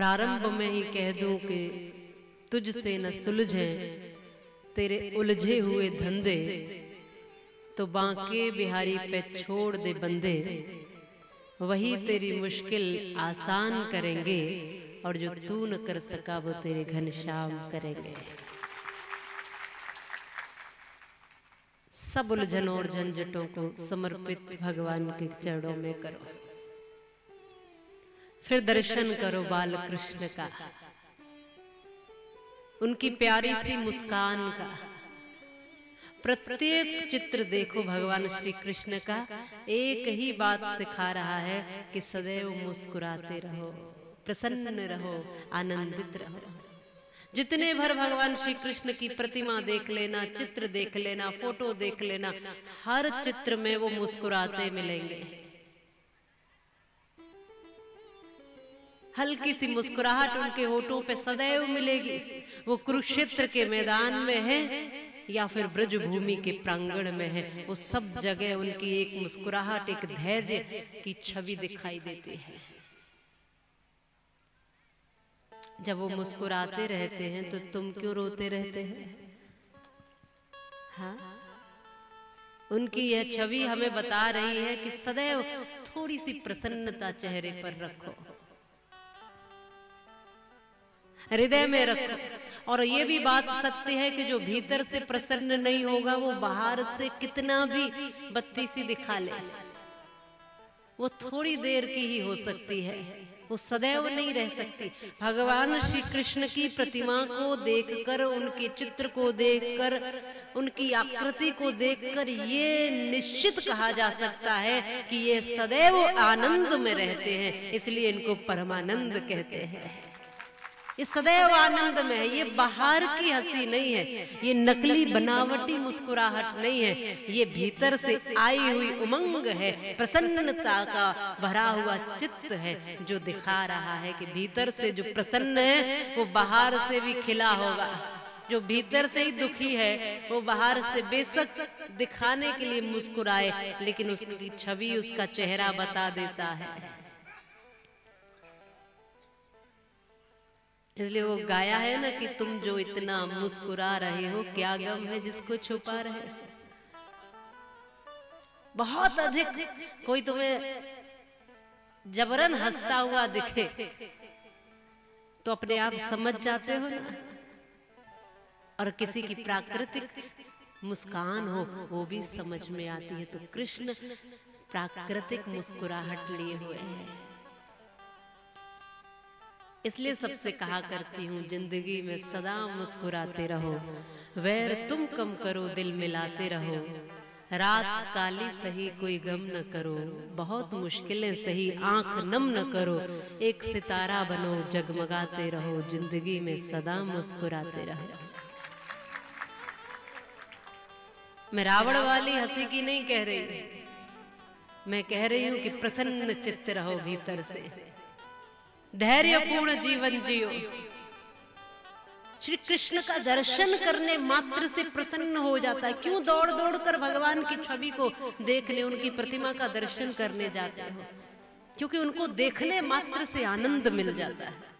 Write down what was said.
प्रारंभ में ही कह दूँ कि तुझसे न सुलझे, तेरे उलझे हुए धंधे तो बांके बिहारी पे छोड़ दे बंदे। वही तेरी मुश्किल आसान करेंगे और जो तू न कर सका, वो तेरे घनश्याम करेंगे। सब उलझनों और झंझटों को समर्पित भगवान के चरणों में करो। फिर दर्शन करो बाल कृष्ण का। उनकी प्यारी सी मुस्कान का। प्रत्येक चित्र देखो भगवान श्री कृष्ण का। एक ही बात सिखा रहा है कि सदैव मुस्कुराते रहो प्रसन्न रहो आनंदित रहो। जितने भर भगवान श्री कृष्ण की प्रतिमा देख लेना चित्र देख लेना फ़ोटो देख लेना हर चित्र में वो मुस्कुराते मिलेंगे। हल्की सी मुस्कुराहट उनके होठों पे सदैव मिलेगी। वो कुरुक्षेत्र के मैदान में है या फिर ब्रज भूमि के प्रांगण में है। वो सब जगह उनकी एक मुस्कुराहट एक धैर्य की छवि दिखाई देती है। जब वो मुस्कुराते रहते हैं तो तुम क्यों रोते रहते हैं? हाँ? उनकी यह छवि हमें बता रही है कि सदैव थोड़ी सी प्रसन्नता चेहरे पर रखो। हृदय में रखो। और ये भी बात सत्य है कि जो भीतर से प्रसन्न नहीं होगा वो बाहर से कितना भी बत्ती सी दिखा ले। वो थोड़ी देर की ही हो सकती है। वो सदैव नहीं रह सकती। भगवान श्री कृष्ण की प्रतिमा को देखकर उनके चित्र को देखकर उनकी आकृति को देखकर ये निश्चित कहा जा सकता है कि ये सदैव आनंद में रहते हैं इसलिए इनको परमानंद कहते हैं। ये सदैव आनंद में है, ये बाहर की हँसी नहीं है, ये नकली बनावटी मुस्कुराहट नहीं है, ये भीतर से आई हुई उमंग है, प्रसन्नता का भरा हुआ चित्त है, जो दिखा रहा है कि भीतर से जो प्रसन्न है, वो बाहर से भी खिला होगा। जो भीतर से ही दुखी है, वो बाहर से बेशक दिखाने के लिए मुस्कुराए, लेकिन उसकी छवि उसका चेहरा बता देता है। इसलिए वो गाया है ना कि तुम जो इतना मुस्कुरा रहे हो, क्या गम है जिसको छुपा रहे बहुत अधिक कोई तुम्हें जबरन हंसता हुआ दिखे तो अपने आप समझ जाते हो ना? और किसी की प्राकृतिक मुस्कान हो, वो भी समझ में आती है तो कृष्ण प्राकृतिक मुस्कुराहट लिए हुए हैं। इसलिए सबसे कहा करती हूँ ज़िंदगी में सदा मुस्कुराते रहो वैर तुम कम करो दिल मिलाते रहो। रात काली सही कोई गम न करो बहुत मुश्किलें सही आँख नम न करो एक सितारा बनो जगमगाते रहो ज़िंदगी में सदा मुस्कुराते रहो। मैं रावण वाली हँसी की नहीं कह रही। मैं कह रही हूँ कि प्रसन्न चित्त रहो भीतर से। धैर्यपूर्ण जीवन जियो। श्री कृष्ण का दर्शन करने मात्र से प्रसन्न हो जाता है। क्यों दौड़ दौड़ कर भगवान की छवि को देखने उनकी प्रतिमा का दर्शन करने जाते हो? क्योंकि उनको देखने मात्र से आनंद मिल जाता है।